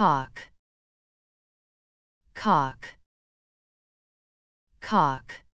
cock. Cock. Cock.